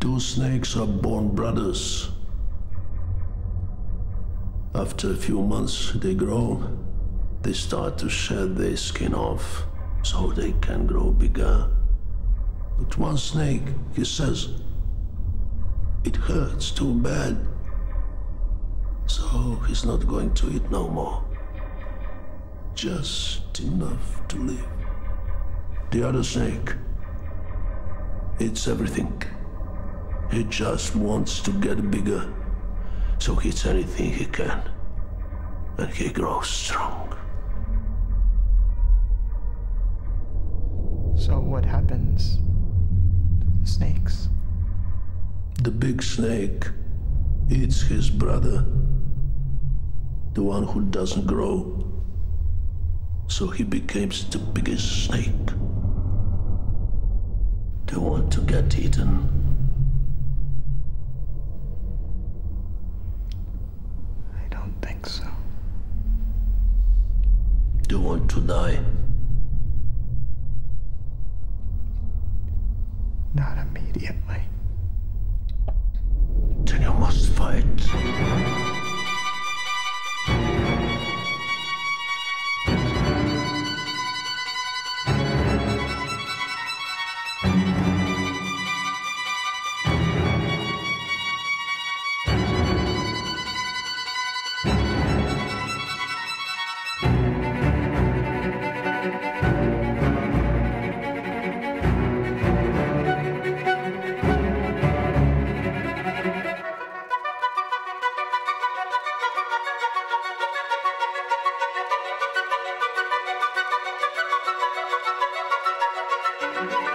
Two snakes are born brothers. After a few months, they grow. They start to shed their skin off so they can grow bigger. But one snake, he says, it hurts too bad. So he's not going to eat no more. Just enough to live. The other snake eats everything. He just wants to get bigger, so he eats anything he can. And he grows strong. So what happens to the snakes? The big snake eats his brother, the one who doesn't grow. So he becomes the biggest snake. They want to get eaten. Think so. They want to die. Not immediately. Then you must fight. Bye.